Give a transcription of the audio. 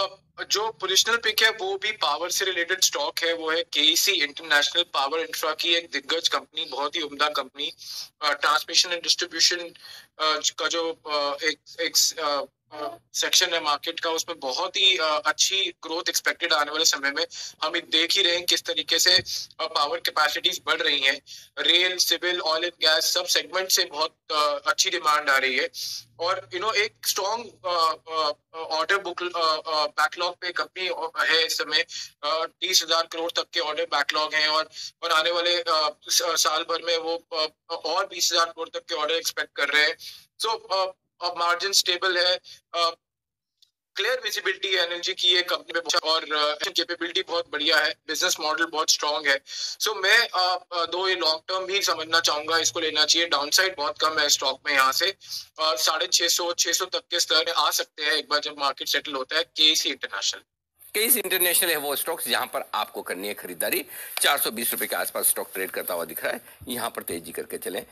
up जो positional pick है, वो भी पावर से रिलेटेड स्टॉक है, वो है के इंटरनेशनल पावर इंफ्रा की एक दिग्गज कंपनी बहुत ही उम्दा कंपनी ट्रांसमिशन एंड डिस्ट्रीब्यूशन का जो एक एक सेक्शन है मार्केट का, उसमें बहुत ही अच्छी ग्रोथ एक्सपेक्टेड आने वाले समय में हम देख ही रहे हैं किस तरीके से पावर कैपेसिटीज बढ़ रही हैं। Rail civil oil and gas सब सेगमेंट से बहुत अच्छी डिमांड आ रही है। और यू नो एक स्ट्रॉन्ग ऑर्डर बुक बैकलॉग पे कंपनी है इस समय। तीस हज़ार करोड़ तक के ऑर्डर बैकलॉग हैं और और आने वाले साल भर में वो और बीस हज़ार करोड़ तक के ऑर्डर एक्सपेक्ट कर रहे हैं। सो so, मार्जिन स्टेबल है। क्लियर विजिबिलिटी है एनर्जी की ये कंपनी में और कैपेबिलिटी बहुत बढ़िया है बिज़नेस मॉडल बहुत स्ट्रॉन्ग है। सो so, मैं uh, दो ये लॉन्ग टर्म भी समझना चाहूँगा इसको लेना चाहिए। डाउनसाइड बहुत कम है स्टॉक में यहाँ से। साढ़े छह सौ छह सौ तक के स्तर आ सकते हैं एक बार जब मार्केट सेटल होता है के इंटरनेशनल केस इंटरनेशनल है वो स्टॉक्स जहाँ पर आपको करनी है खरीदारी। चार सौ बीस रुपए के आसपास स्टॉक ट्रेड करता हुआ दिख रहा है। यहाँ पर तेज़ी करके चलें।